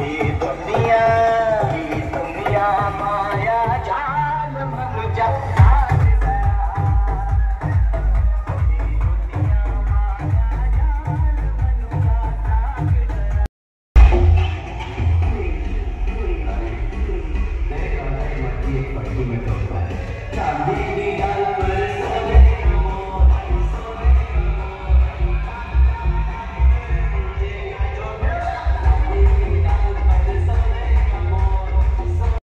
Yeah.